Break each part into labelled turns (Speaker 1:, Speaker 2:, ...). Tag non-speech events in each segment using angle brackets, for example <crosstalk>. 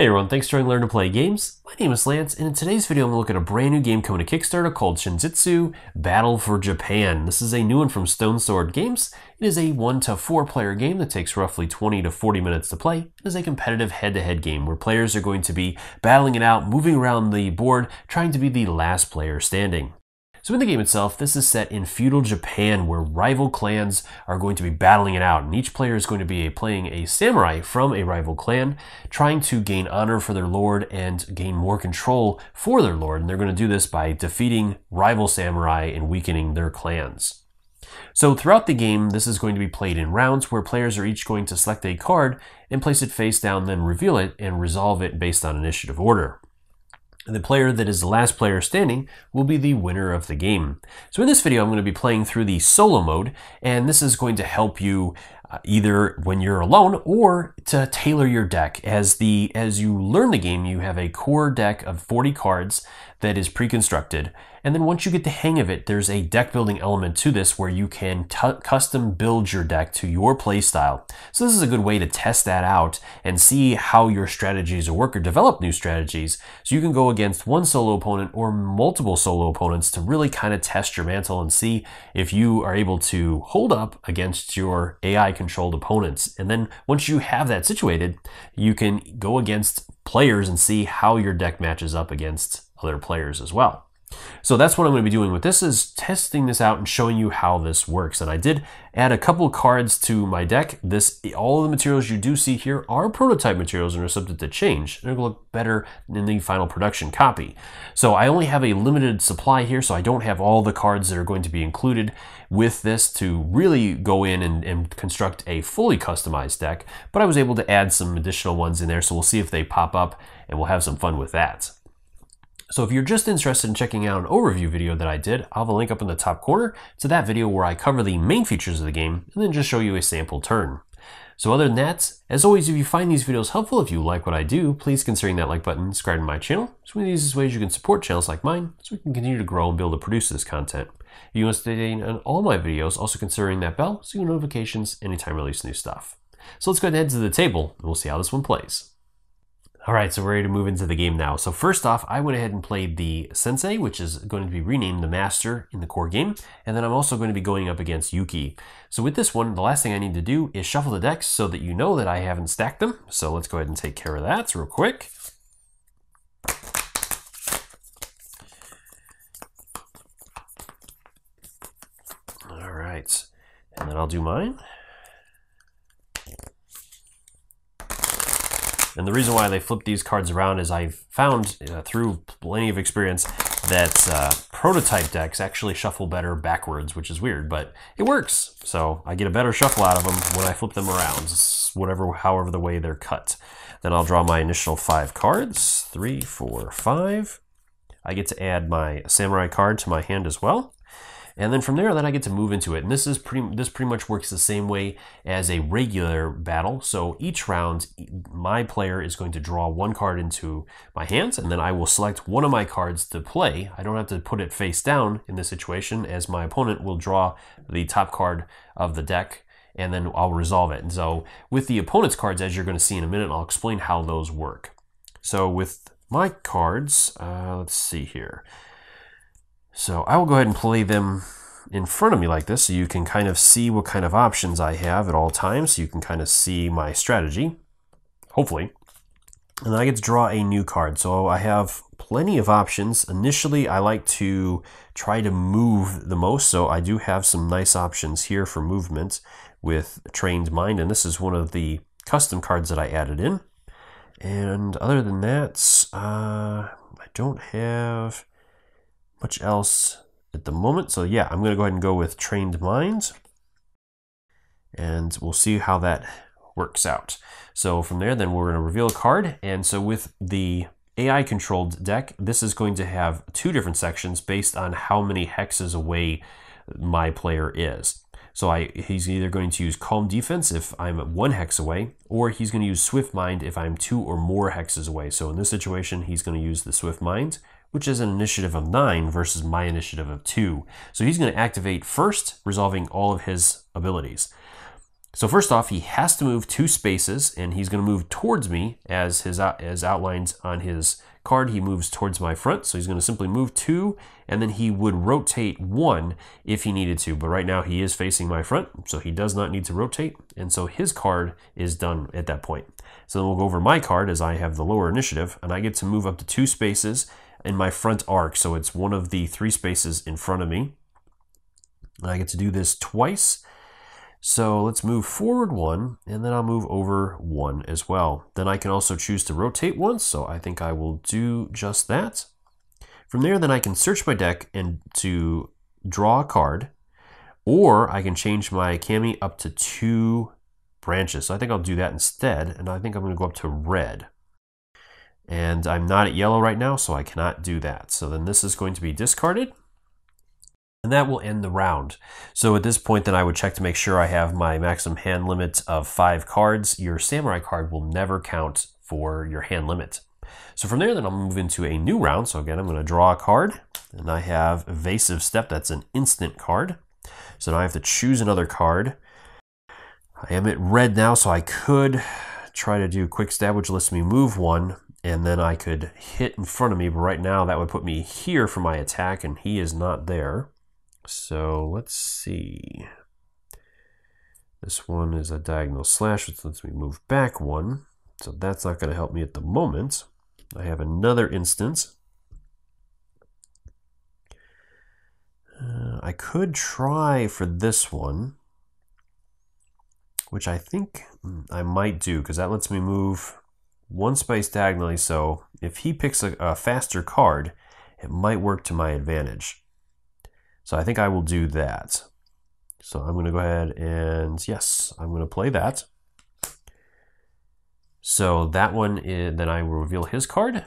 Speaker 1: Hey everyone, thanks for joining Learn to Play Games. My name is Lance, and in today's video I'm going to look at a brand new game coming to Kickstarter called Senjutsu Battle for Japan. This is a new one from Stone Sword Games. It is a 1 to 4 player game that takes roughly 20 to 40 minutes to play. It is a competitive head-to-head game where players are going to be battling it out, moving around the board, trying to be the last player standing. So in the game itself, this is set in feudal Japan where rival clans are going to be battling it out and each player is going to be playing a samurai from a rival clan trying to gain honor for their lord and gain more control for their lord and they're going to do this by defeating rival samurai and weakening their clans. So throughout the game, this is going to be played in rounds where players are each going to select a card and place it face down, then reveal it and resolve it based on initiative order. And the player that is the last player standing will be the winner of the game. So in this video, I'm going to be playing through the solo mode, and this is going to help you uh, either when you're alone or to tailor your deck. As the as you learn the game, you have a core deck of 40 cards that is pre-constructed. And then once you get the hang of it, there's a deck building element to this where you can custom build your deck to your playstyle. So this is a good way to test that out and see how your strategies work or develop new strategies. So you can go against one solo opponent or multiple solo opponents to really kind of test your mantle and see if you are able to hold up against your AI controlled opponents. And then once you have that situated, you can go against players and see how your deck matches up against other players as well. So that's what I'm going to be doing with this is testing this out and showing you how this works. And I did add a couple cards to my deck. This all of the materials you do see here are prototype materials and are subject to change. They're going to look better in the final production copy. So I only have a limited supply here, so I don't have all the cards that are going to be included with this to really go in and, and construct a fully customized deck. But I was able to add some additional ones in there, so we'll see if they pop up and we'll have some fun with that. So if you're just interested in checking out an overview video that I did, I'll have a link up in the top corner to that video where I cover the main features of the game and then just show you a sample turn. So other than that, as always, if you find these videos helpful, if you like what I do, please consider that like button, subscribe to my channel. It's one of the easiest ways you can support channels like mine so we can continue to grow and be able to produce this content. If you want to stay on all my videos, also considering that bell so you get notifications anytime I release new stuff. So let's go ahead to the table and we'll see how this one plays. All right, so we're ready to move into the game now. So first off, I went ahead and played the Sensei, which is going to be renamed the Master in the core game. And then I'm also going to be going up against Yuki. So with this one, the last thing I need to do is shuffle the decks so that you know that I haven't stacked them. So let's go ahead and take care of that real quick. All right, and then I'll do mine. And the reason why they flip these cards around is I've found uh, through plenty of experience that uh, prototype decks actually shuffle better backwards, which is weird, but it works. So I get a better shuffle out of them when I flip them around, whatever, however the way they're cut. Then I'll draw my initial five cards, three, four, five. I get to add my samurai card to my hand as well. And then from there, then I get to move into it. And this is pretty, this pretty much works the same way as a regular battle. So each round, my player is going to draw one card into my hands, and then I will select one of my cards to play. I don't have to put it face down in this situation, as my opponent will draw the top card of the deck and then I'll resolve it. And so with the opponent's cards, as you're going to see in a minute, I'll explain how those work. So with my cards, uh, let's see here. So I will go ahead and play them in front of me like this so you can kind of see what kind of options I have at all times. So you can kind of see my strategy, hopefully. And then I get to draw a new card. So I have plenty of options. Initially, I like to try to move the most. So I do have some nice options here for movement with Trained Mind. And this is one of the custom cards that I added in. And other than that, uh, I don't have much else at the moment. So yeah, I'm going to go ahead and go with Trained Minds. And we'll see how that works out. So from there, then we're going to reveal a card. And so with the AI controlled deck, this is going to have two different sections based on how many hexes away my player is. So I, he's either going to use Calm Defense if I'm one hex away, or he's going to use Swift Mind if I'm two or more hexes away. So in this situation, he's going to use the Swift Mind which is an initiative of 9 versus my initiative of 2. So he's going to activate first, resolving all of his abilities. So first off, he has to move two spaces, and he's going to move towards me as his as outlined on his card. He moves towards my front, so he's going to simply move two, and then he would rotate one if he needed to. But right now he is facing my front, so he does not need to rotate, and so his card is done at that point. So then we'll go over my card as I have the lower initiative, and I get to move up to two spaces in my front arc, so it's one of the three spaces in front of me. And I get to do this twice. So let's move forward one, and then I'll move over one as well. Then I can also choose to rotate once, so I think I will do just that. From there, then I can search my deck and to draw a card, or I can change my Kami up to two branches. So I think I'll do that instead, and I think I'm going to go up to red. And I'm not at yellow right now, so I cannot do that. So then this is going to be discarded. And that will end the round. So at this point, then I would check to make sure I have my maximum hand limit of five cards. Your samurai card will never count for your hand limit. So from there, then I'll move into a new round. So again, I'm going to draw a card, and I have Evasive Step. That's an instant card. So now I have to choose another card. I am at red now, so I could try to do Quick Stab, which lets me move one, and then I could hit in front of me. But right now, that would put me here for my attack, and he is not there. So let's see. This one is a diagonal slash, which lets me move back one. So that's not going to help me at the moment. I have another instance. Uh, I could try for this one, which I think hmm, I might do because that lets me move one space diagonally. So if he picks a, a faster card, it might work to my advantage. So I think I will do that. So I'm going to go ahead and yes, I'm going to play that. So that one, is, then I will reveal his card.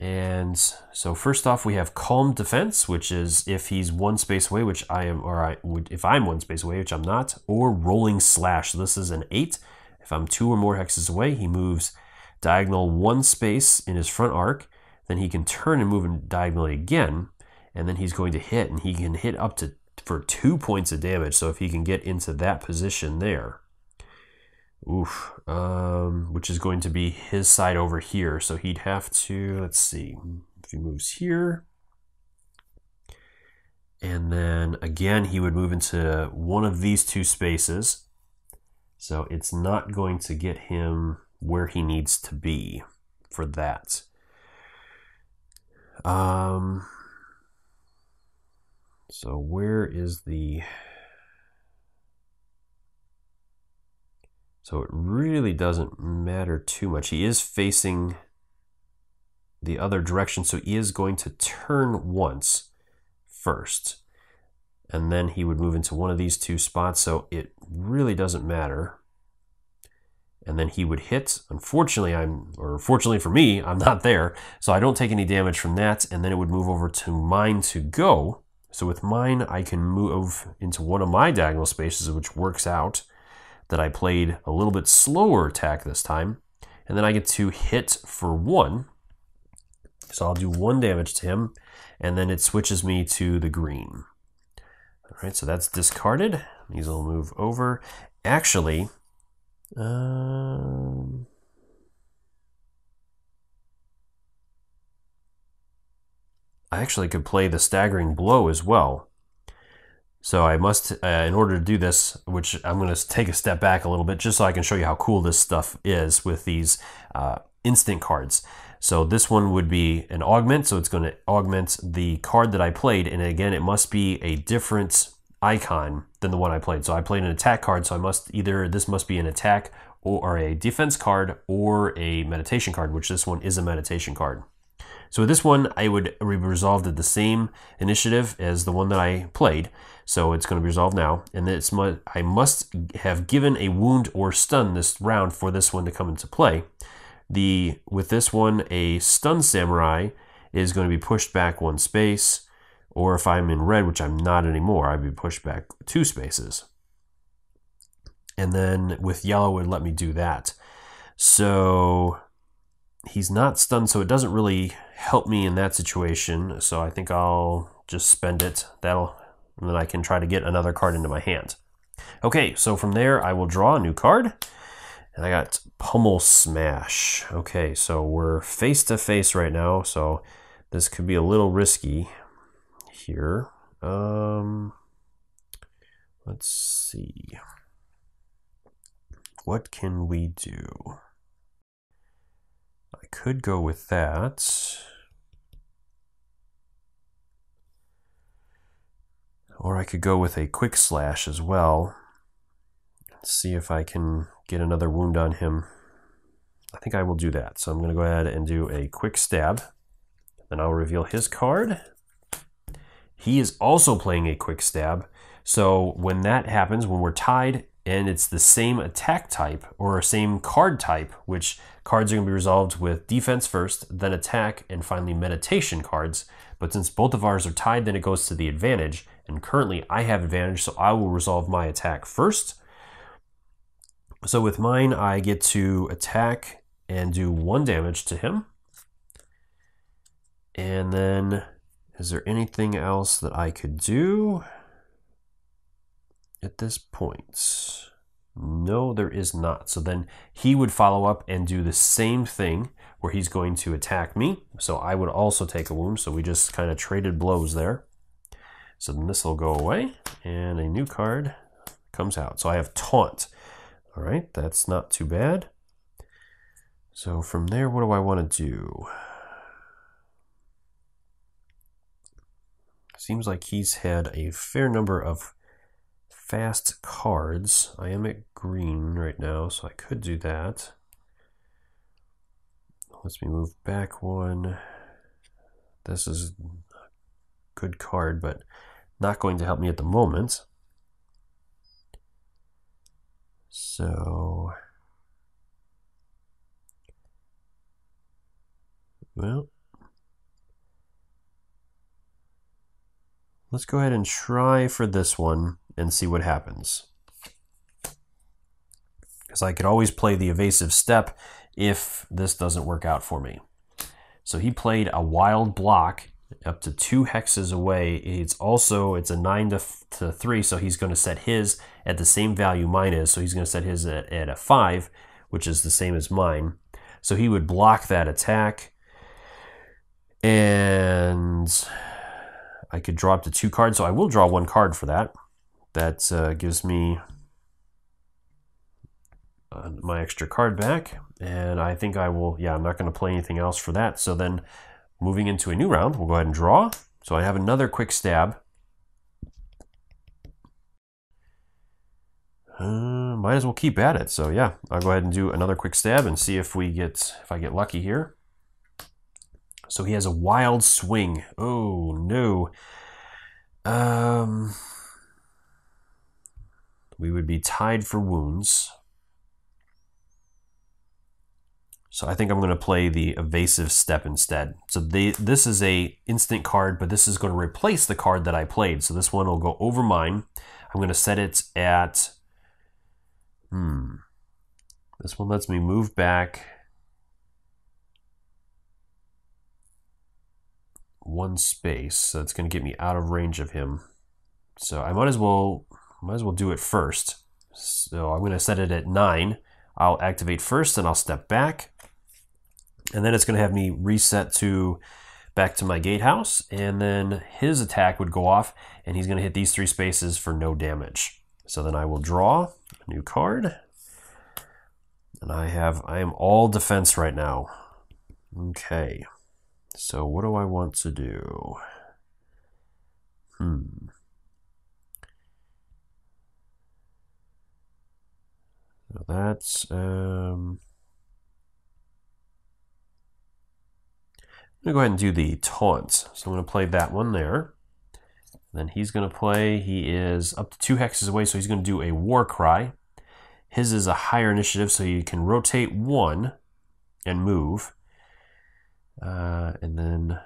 Speaker 1: And so first off, we have Calm Defense, which is if he's one space away, which I am, or I would, if I'm one space away, which I'm not, or Rolling Slash. This is an eight. If I'm two or more hexes away, he moves diagonal one space in his front arc. Then he can turn and move diagonally again and then he's going to hit, and he can hit up to for two points of damage. So if he can get into that position there, oof, um, which is going to be his side over here. So he'd have to let's see if he moves here. And then again, he would move into one of these two spaces. So it's not going to get him where he needs to be for that. Um, so where is the... So it really doesn't matter too much. He is facing the other direction, so he is going to turn once first. And then he would move into one of these two spots, so it really doesn't matter. And then he would hit. Unfortunately, I'm, or fortunately for me, I'm not there, so I don't take any damage from that. And then it would move over to mine to go. So with mine, I can move into one of my diagonal spaces, which works out that I played a little bit slower attack this time. And then I get to hit for one. So I'll do one damage to him, and then it switches me to the green. All right, so that's discarded. These will move over. Actually, um, I actually could play the staggering blow as well. So I must, uh, in order to do this, which I'm going to take a step back a little bit just so I can show you how cool this stuff is with these uh, instant cards. So this one would be an augment, so it's going to augment the card that I played, and again, it must be a different icon than the one I played. So I played an attack card, so I must either, this must be an attack or a defense card or a meditation card, which this one is a meditation card. So with this one, I would be resolved at the same initiative as the one that I played. So it's going to be resolved now. And it's I must have given a wound or stun this round for this one to come into play. The With this one, a stun samurai is going to be pushed back one space. Or if I'm in red, which I'm not anymore, I'd be pushed back two spaces. And then with yellow, would let me do that. So he's not stunned, so it doesn't really help me in that situation. So I think I'll just spend it. That'll, and then I can try to get another card into my hand. Okay, so from there, I will draw a new card. And I got Pummel Smash. Okay, so we're face to face right now, so this could be a little risky here. Um, let's see. What can we do? I could go with that. Or I could go with a quick slash as well. Let's see if I can get another wound on him. I think I will do that. So I'm going to go ahead and do a quick stab. Then I'll reveal his card. He is also playing a quick stab. So when that happens, when we're tied and it's the same attack type or same card type, which cards are going to be resolved with defense first, then attack, and finally meditation cards. But since both of ours are tied, then it goes to the advantage. And currently I have advantage, so I will resolve my attack first. So with mine, I get to attack and do one damage to him. And then, is there anything else that I could do at this point? No, there is not. So then he would follow up and do the same thing where he's going to attack me. So I would also take a wound. So we just kind of traded blows there. So then this will go away and a new card comes out. So I have taunt. All right, that's not too bad. So from there, what do I want to do? Seems like he's had a fair number of fast cards. I am at green right now, so I could do that. Let's me move back one. This is a good card, but not going to help me at the moment. So, well, let's go ahead and try for this one and see what happens. Because I could always play the evasive step if this doesn't work out for me. So he played a wild block up to two hexes away. It's also it's a nine to, to three, so he's going to set his at the same value mine is. So he's going to set his at, at a five, which is the same as mine. So he would block that attack, and I could draw up to two cards. So I will draw one card for that. That uh, gives me uh, my extra card back, and I think I will. Yeah, I'm not going to play anything else for that. So then Moving into a new round, we'll go ahead and draw. So I have another quick stab. Uh, might as well keep at it. So yeah, I'll go ahead and do another quick stab and see if we get if I get lucky here. So he has a wild swing. Oh no. Um, we would be tied for wounds. So I think I'm going to play the evasive step instead. So this is a instant card, but this is going to replace the card that I played. So this one will go over mine. I'm going to set it at, hmm, this one lets me move back one space. So it's going to get me out of range of him. So I might as well, might as well do it first. So I'm going to set it at nine. I'll activate first and I'll step back and then it's going to have me reset to back to my gatehouse and then his attack would go off and he's going to hit these three spaces for no damage so then i will draw a new card and i have i am all defense right now okay so what do i want to do hmm so that's um I'm going to go ahead and do the taunts. So I'm going to play that one there. Then he's going to play, he is up to two hexes away, so he's going to do a war cry. His is a higher initiative, so you can rotate one and move. Uh, and then,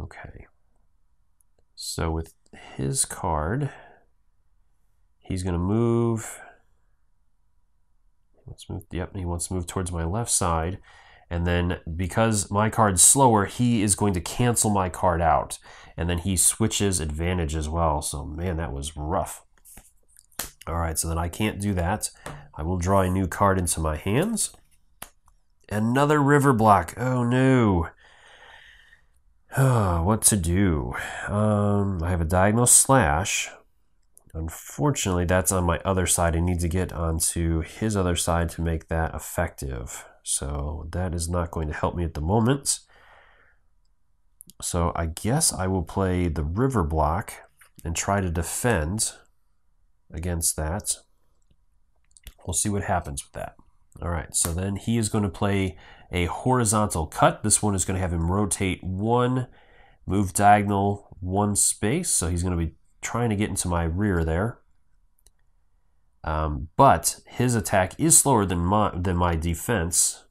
Speaker 1: okay. So with his card, he's going to move. Let's move. Yep, he wants to move towards my left side. And then because my card's slower, he is going to cancel my card out. And then he switches advantage as well. So man, that was rough. All right, so then I can't do that. I will draw a new card into my hands. Another river block. Oh no. <sighs> what to do? Um, I have a diagonal slash. Unfortunately, that's on my other side. I need to get onto his other side to make that effective. So that is not going to help me at the moment. So I guess I will play the river block and try to defend against that. We'll see what happens with that. All right, so then he is going to play a horizontal cut. This one is going to have him rotate one, move diagonal one space. So he's going to be trying to get into my rear there. Um, but his attack is slower than my, than my defense.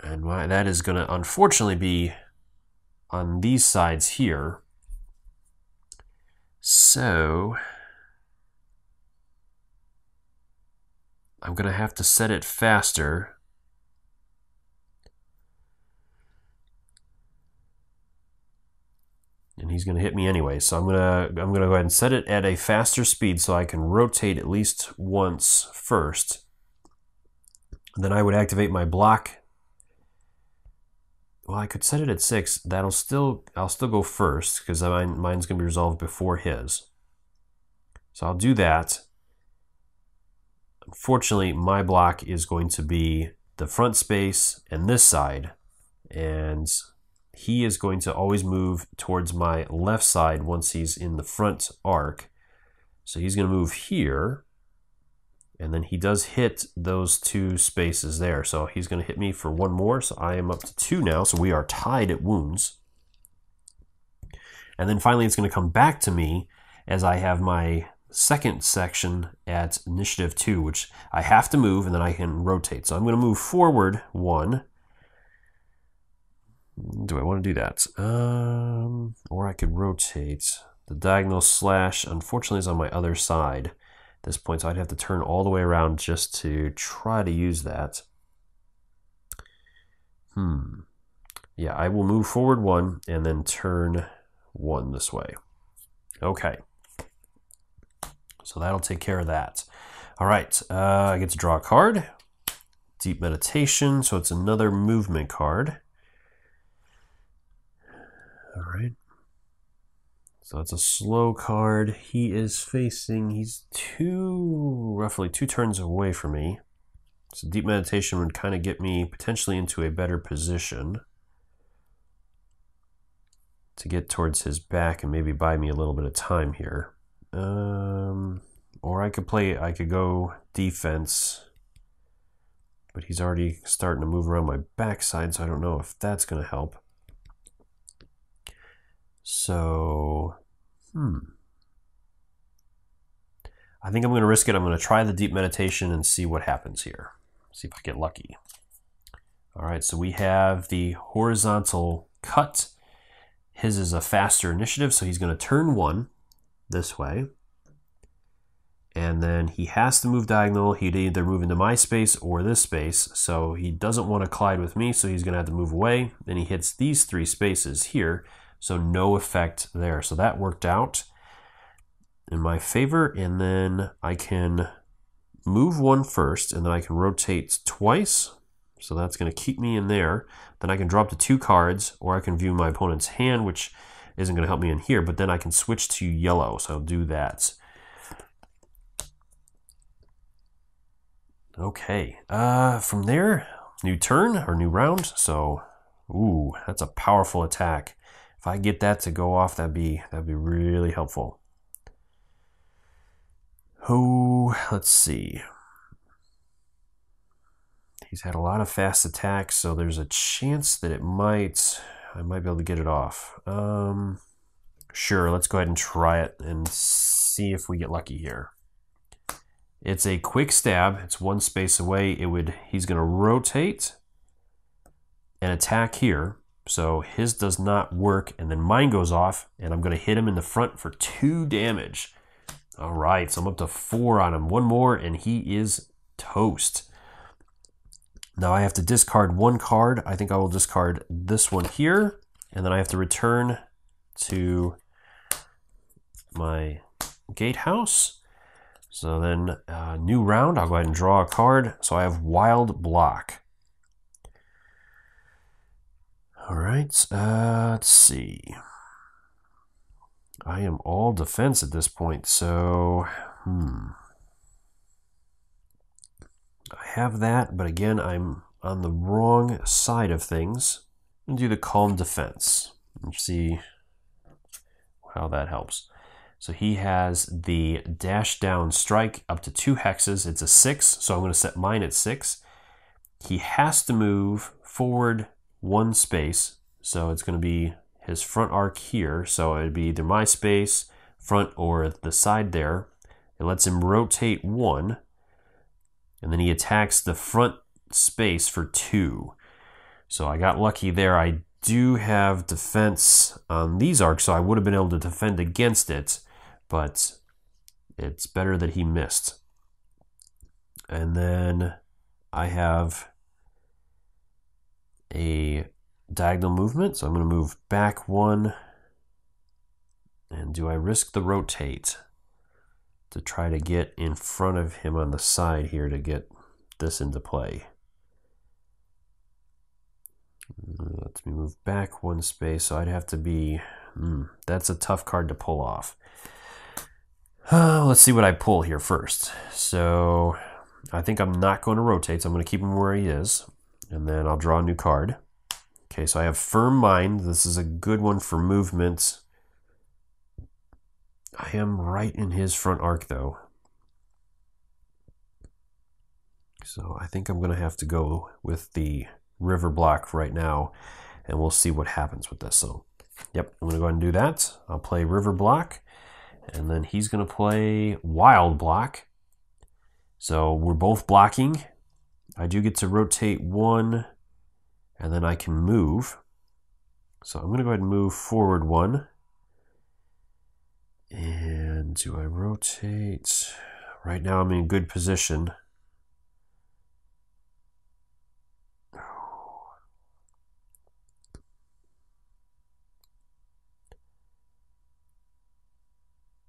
Speaker 1: And my, that is going to unfortunately be on these sides here. So I'm going to have to set it faster. And he's going to hit me anyway. So I'm going to I'm going to go ahead and set it at a faster speed so I can rotate at least once first. then I would activate my block. Well, I could set it at 6. That'll still I'll still go first because mine, mine's going to be resolved before his. So I'll do that. Unfortunately, my block is going to be the front space and this side. And he is going to always move towards my left side once he's in the front arc. So he's going to move here. And then he does hit those two spaces there. So he's going to hit me for one more. So I am up to two now. So we are tied at wounds. And then finally, it's going to come back to me as I have my second section at initiative 2, which I have to move and then I can rotate. So I'm going to move forward one. Do I want to do that? Um, or I could rotate. The diagonal slash, unfortunately, is on my other side at this point, so I'd have to turn all the way around just to try to use that. Hmm. Yeah, I will move forward one and then turn one this way. Okay. So that'll take care of that. All right, uh, I get to draw a card. Deep Meditation, so it's another movement card. All right. So it's a slow card. He is facing, he's two, roughly two turns away from me. So Deep Meditation would kind of get me potentially into a better position to get towards his back and maybe buy me a little bit of time here. Um, or I could play, I could go defense, but he's already starting to move around my backside, so I don't know if that's going to help. So, hmm. I think I'm going to risk it. I'm going to try the deep meditation and see what happens here. See if I get lucky. All right, so we have the horizontal cut. His is a faster initiative, so he's going to turn one this way. And then he has to move diagonal. He'd either move into my space or this space. So he doesn't want to collide with me, so he's going to have to move away. Then he hits these three spaces here. So no effect there. So that worked out in my favor. And then I can move one first, and then I can rotate twice. So that's going to keep me in there. Then I can drop to two cards, or I can view my opponent's hand, which isn't going to help me in here, but then I can switch to yellow, so I'll do that. Okay, uh, from there, new turn or new round, so, ooh, that's a powerful attack. If I get that to go off, that'd be, that'd be really helpful. Oh, let's see. He's had a lot of fast attacks, so there's a chance that it might I might be able to get it off. Um, sure, let's go ahead and try it and see if we get lucky here. It's a quick stab. It's one space away. It would he's going to rotate and attack here. So his does not work, and then mine goes off, and I'm going to hit him in the front for two damage. All right, so I'm up to four on him. One more, and he is toast. Now I have to discard one card. I think I will discard this one here. And then I have to return to my gatehouse. So then, uh, new round, I'll go ahead and draw a card. So I have Wild Block. All right, uh, let's see. I am all defense at this point, so hmm. I have that, but again, I'm on the wrong side of things. And do the calm defense and see how that helps. So he has the dash down strike up to two hexes. It's a six, so I'm going to set mine at six. He has to move forward one space, so it's going to be his front arc here. So it'd be either my space, front, or the side there. It lets him rotate one, and then he attacks the front space for two. So I got lucky there. I do have defense on these arcs, so I would have been able to defend against it but it's better that he missed. And then I have a diagonal movement, so I'm going to move back one. And do I risk the rotate to try to get in front of him on the side here to get this into play? Let me move back one space, so I'd have to be. Mm, that's a tough card to pull off. Uh, <sighs> let's see what I pull here first. So I think I'm not going to rotate, so I'm going to keep him where he is. And then I'll draw a new card. Okay, so I have Firm Mind. This is a good one for movement. I am right in his front arc, though. So I think I'm going to have to go with the river block right now, and we'll see what happens with this. So, yep, I'm going to go ahead and do that. I'll play river block. And then he's going to play wild block. So we're both blocking. I do get to rotate one, and then I can move. So I'm going to go ahead and move forward one. And do I rotate? Right now I'm in good position.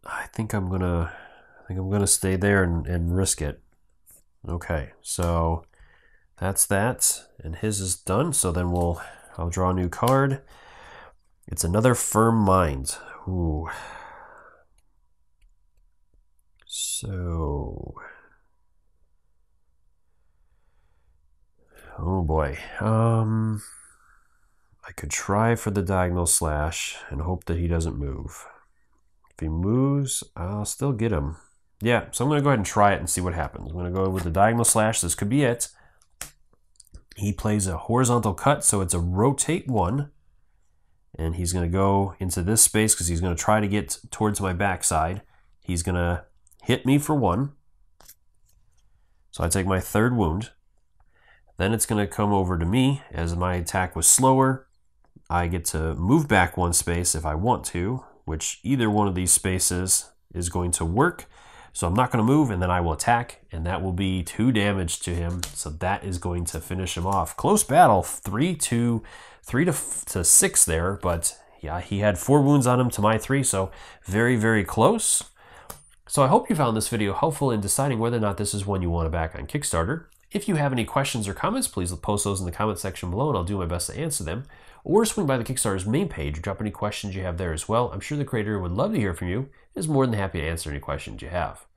Speaker 1: I think I'm gonna I think I'm gonna stay there and, and risk it. Okay, so that's that, and his is done. So then we'll I'll draw a new card. It's another firm mind. Ooh. So Oh boy. Um I could try for the diagonal slash and hope that he doesn't move. If he moves, I'll still get him. Yeah, so I'm going to go ahead and try it and see what happens. I'm going to go with the diagonal slash. This could be it. He plays a horizontal cut, so it's a rotate one. And he's going to go into this space because he's going to try to get towards my backside. He's going to hit me for one. So I take my third wound. Then it's going to come over to me as my attack was slower. I get to move back one space if I want to, which either one of these spaces is going to work. So I'm not going to move and then I will attack and that will be two damage to him. So that is going to finish him off. Close battle, three to three to, to six there, but yeah, he had four wounds on him to my three. So very, very close. So I hope you found this video helpful in deciding whether or not this is one you want to back on Kickstarter. If you have any questions or comments, please post those in the comment section below and I'll do my best to answer them or swing by the Kickstarter's main page, drop any questions you have there as well. I'm sure the creator would love to hear from you, is more than happy to answer any questions you have.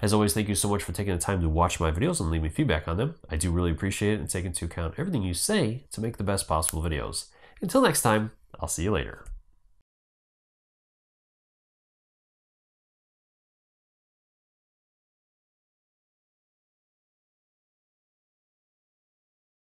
Speaker 1: As always, thank you so much for taking the time to watch my videos and leave me feedback on them. I do really appreciate it and take into account everything you say to make the best possible videos. Until next time, I'll see you later.